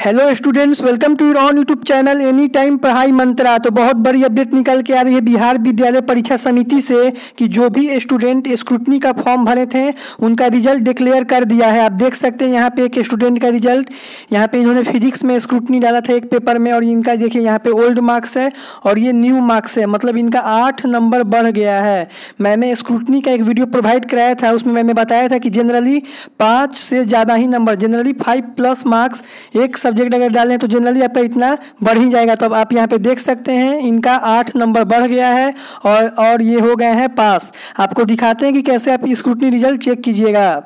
Hello students welcome to your on YouTube channel any time Padhai Mantra तो बहुत बड़ी update निकल के आ रही है बिहार विद्यालय परीक्षा समिति से कि जो भी स्टूडेंट स्क्रूटनी का फॉर्म भरे थे, उनका रिज़ल्ट डिक्लेयर कर दिया है। आप देख सकते हैं यहाँ पे एक स्टूडेंट का रिज़ल्ट यहाँ पे इन्होंने फिजिक्स में स्क्रूटनी डाला था एक पेपर में और इनका देखिए यहाँ पे ओल्ड मार्क्स है और ये न्यू मार्क्स है। मतलब इनका आठ नंबर बढ़ गया है। मैंने स्क्रूटनी का एक वीडियो प्रोवाइड कराया था, उसमें मैंने बताया था कि जनरली पाँच से ज़्यादा ही number generally five plus marks एक सब्जेक्ट अगर डालें तो जनरली आपका इतना बढ़ ही जाएगा। तो अब आप यहाँ पे देख सकते हैं, इनका आठ नंबर बढ़ गया है और और ये हो गए हैं पास आपको दिखाते हैं कि कैसे आप स्क्रूटनी रिज़ल्ट चेक कीजिएगा।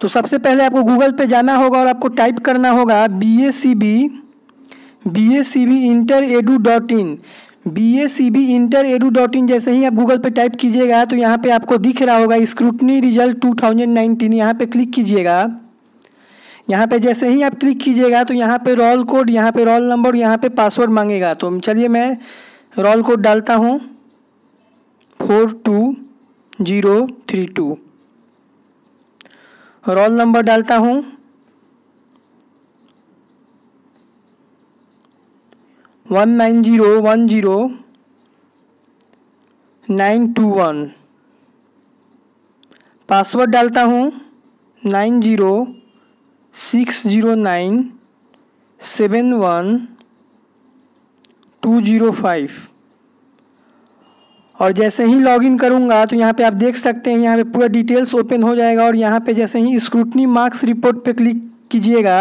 तो सबसे पहले आपको गूगल पे जाना होगा और आपको टाइप करना होगा B A C B B A C B inter edu dot in B A C B inter edu dot in जैसे ही आप गूगल पे टाइप कीजिएगा तो यहाँ पे आपको दिख रहा होगा स्क्रूटनी रिज़ल्ट 2019 यहाँ पे क्लिक कीजिएगा। यहाँ पे जैसे ही आप क्लिक कीजिएगा तो यहाँ पे रोल कोड यहाँ पे रोल नंबर यहाँ पे पासवर्ड मांगेगा। तो चलिए मैं रोल कोड डालता हूँ। Four two zero three two roll number डालता हूँ। One nine zero one zero nine two one password डालता हूँ। Nine zero six zero nine seven one two zero five. और जैसे ही लॉगिन करूँगा तो यहाँ पे आप देख सकते हैं, यहाँ पे पूरा डिटेल्स ओपन हो जाएगा और यहाँ पे जैसे ही स्क्रूटनी मार्क्स रिपोर्ट पे क्लिक कीजिएगा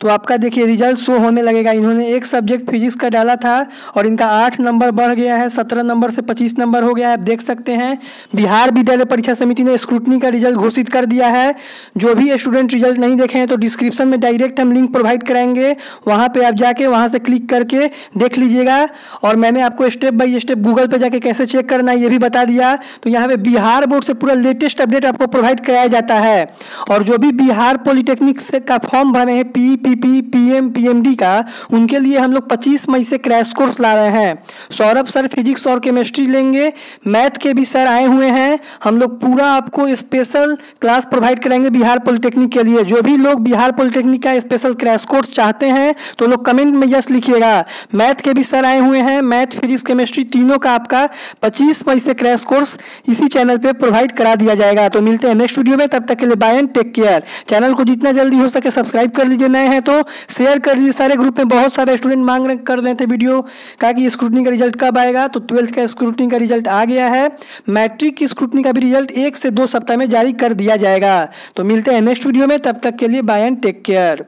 तो आपका देखिए रिज़ल्ट शो होने लगेगा। इन्होंने एक सब्जेक्ट फिजिक्स का डाला था और इनका आठ नंबर बढ़ गया है, सत्रह नंबर से पच्चीस नंबर हो गया है। आप देख सकते हैं, बिहार विद्यालय परीक्षा समिति ने स्क्रूटनी का रिज़ल्ट घोषित कर दिया है। जो भी स्टूडेंट रिज़ल्ट नहीं देखे हैं तो डिस्क्रिप्शन में डायरेक्ट हम लिंक प्रोवाइड कराएँगे। वहाँ पर आप जाके, वहाँ से क्लिक करके देख लीजिएगा। और मैंने आपको स्टेप बाई स्टेप गूगल पर जाके कैसे चेक करना है, ये भी बता दिया। तो यहाँ पे बिहार बोर्ड से पूरा लेटेस्ट अपडेट आपको प्रोवाइड कराया जाता है। और जो भी बिहार पॉलिटेक्निक का फॉर्म भरे हैं पी पीपी पीएम पीएमडी का, उनके लिए हम लोग 25 मई से क्रैश कोर्स ला रहे हैं। सौरभ सर फिजिक्स और केमिस्ट्री लेंगे, मैथ के भी सर आए हुए हैं। हम लोग पूरा आपको स्पेशल क्लास प्रोवाइड करेंगे बिहार पॉलिटेक्निक के लिए। जो भी लोग बिहार पॉलिटेक्निक का स्पेशल क्रैश कोर्स चाहते हैं तो लोग कमेंट में यस लिखिएगा। मैथ के भी सर आए हुए हैं, मैथ, फिजिक्स, केमिस्ट्री तीनों का आपका पच्चीस मई से क्रैश कोर्स इसी चैनल पर प्रोवाइड करा दिया जाएगा। तो मिलते हैं नेक्स्ट वीडियो में, तब तक के लिए bye and take care channel को जितना जल्दी हो सके सब्सक्राइब कर लीजिए नए हैं तो शेयर कर दीजिए। सारे ग्रुप में बहुत सारे स्टूडेंट मांग कर रहे थे वीडियो कहा कि स्क्रूटनी का रिज़ल्ट कब आएगा? तो ट्वेल्थ का स्क्रूटनी का रिज़ल्ट आ गया है। मैट्रिक की स्क्रूटनी का भी रिज़ल्ट एक से दो सप्ताह में जारी कर दिया जाएगा। तो मिलते हैं नेक्स्ट वीडियो में, तब तक के लिए बाय एंड टेक केयर